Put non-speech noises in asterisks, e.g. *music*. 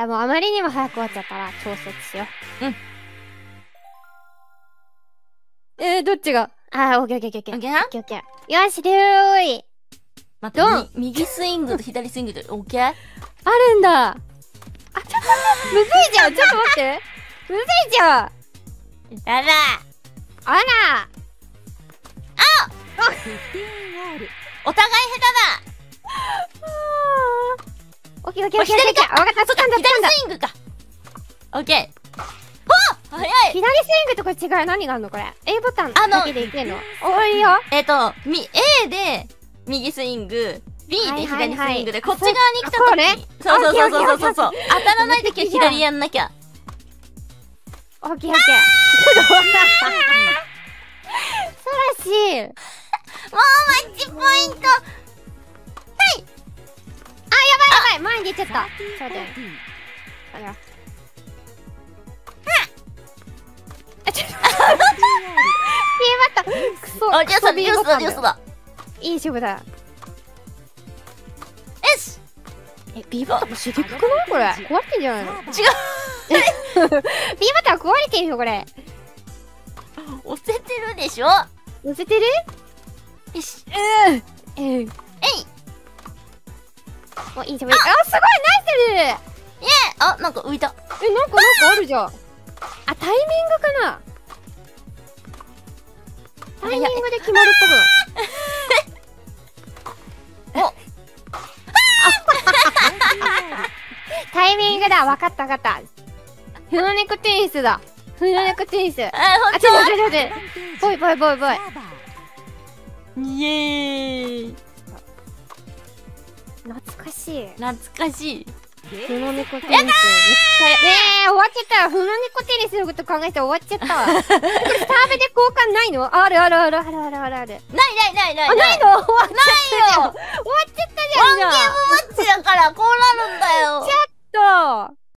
やもうあまりにも早く終わっちゃったら調節しよう。うん。えー、どっちが？あー、オッケーオッケーオッケー。オッケーな？オッケーオッケー。よし、りゅーい。待って、右スイングと左スイングで、オッケー？あるんだ。あ、ちょっとむずいじゃん。ちょっと待って。むずいじゃん。だらあら。お互いオッケーオッケーオッケーオッケー。わかった、下手だそっか掴んだ、掴んだ。左スイングかオッケーい左スイングとこれ違い何があるのこれ ?A ボタンあのだけでいけんの？おいいよ。えっ、と、み、A で右スイング、B で左スイングで、こっち側に来たそう時ねそうそうそうそうそうそう。当たらない時は左やんなきゃ。オッケーオッケー。ちょっと待って。*laughs* そらしい。もうマッチポイントやばいやばい前に出ちゃった。ちょっと待って。あ。あ、ちょっと待って。ピーバッタ。クソ。あ、ジュースだ、ジュースだ、ジュースだ。だ。いい勝負だ。よしえ、ビーバッタもしでくくない？これ。壊れてんじゃないの？違う *laughs* ビーバッタは壊れてるよ、これ。押せてるでしょ？乗せてる？よし。うん。えい。えいお、いい勝負。あ、すごいナイスルえあ、なんか浮いた。え、なんか、なんかあるじゃん。あ、タイミングかなタイミングで決まるっぽくない *laughs* おタイミングだ。わかったわかった。フノネクテニスだ。フノネクテニス。あ、あ、ほんちょっと待って待って。ボイボイボイボイ。とイエーイ懐かしい。懐かしい。フノネコテニス。めっちゃねえ、終わっちゃった。フノネコテニスのこと考えて終わっちゃった。*laughs* これ、スターベで交換ないの？あるあるあるあるあるあるある。ないないないないあ、ないの？終わっちゃったじゃん。ないよ終わっちゃったじ